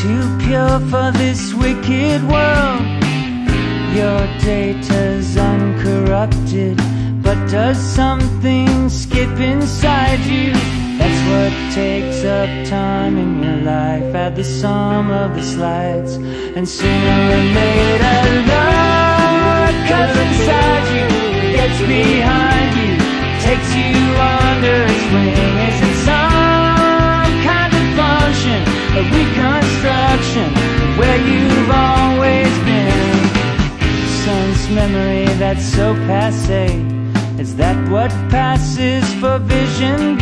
too pure for this wicked world. Your data's uncorrupted, but does something skip inside you? That's what takes up time in your life. Add the sum of the slides, and sooner or later. Sense memory that's so passe. Is that what passes for vision